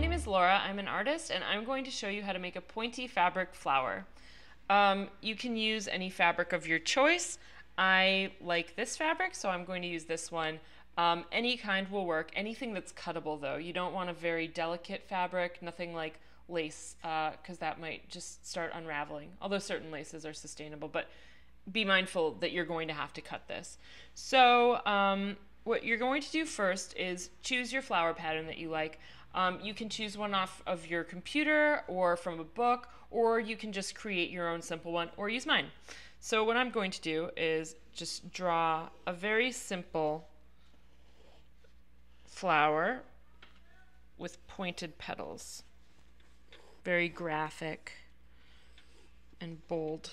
name is Laura. I'm an artist and I'm going to show you how to make a pointy fabric flower. Um, you can use any fabric of your choice. I like this fabric, so I'm going to use this one. Um, any kind will work. Anything that's cuttable, though. You don't want a very delicate fabric, nothing like lace, because uh, that might just start unraveling. Although certain laces are sustainable, but be mindful that you're going to have to cut this. So um, what you're going to do first is choose your flower pattern that you like. Um, you can choose one off of your computer or from a book, or you can just create your own simple one or use mine. So what I'm going to do is just draw a very simple flower with pointed petals. Very graphic and bold.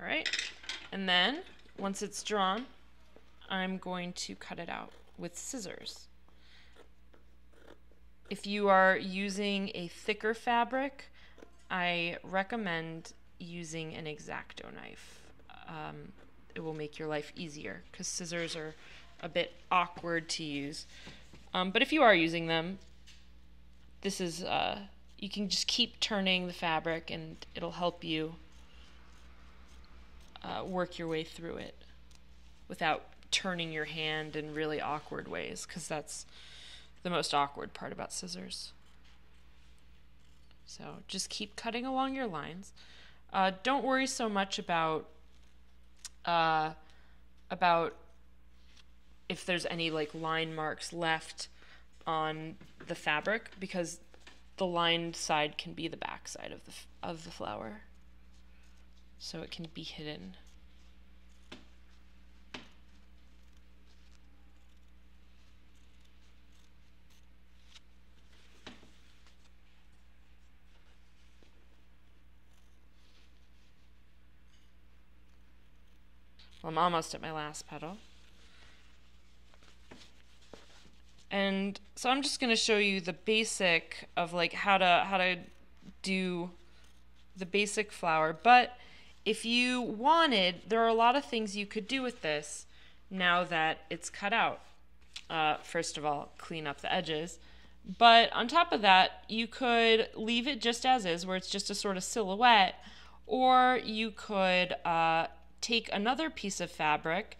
All right, and then once it's drawn, I'm going to cut it out with scissors. If you are using a thicker fabric, I recommend using an X-Acto knife. Um, it will make your life easier because scissors are a bit awkward to use. Um, but if you are using them, this is, uh, you can just keep turning the fabric and it'll help you uh, work your way through it without turning your hand in really awkward ways because that's the most awkward part about scissors. So just keep cutting along your lines. Uh, don't worry so much about uh, about if there's any like line marks left on the fabric because the lined side can be the back side of the of the flower so it can be hidden. Well, I'm almost at my last petal. And so I'm just going to show you the basic of like how to how to do the basic flower, but if you wanted, there are a lot of things you could do with this now that it's cut out. Uh, first of all, clean up the edges. But on top of that, you could leave it just as is, where it's just a sort of silhouette, or you could uh, take another piece of fabric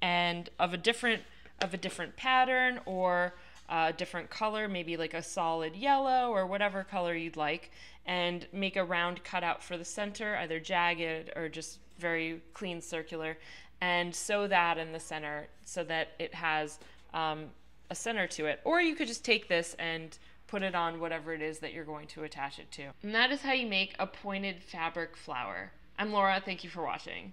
and of a different of a different pattern or a different color, maybe like a solid yellow or whatever color you'd like, and make a round cutout for the center, either jagged or just very clean circular, and sew that in the center so that it has um, a center to it. Or you could just take this and put it on whatever it is that you're going to attach it to. And that is how you make a pointed fabric flower. I'm Laura, thank you for watching.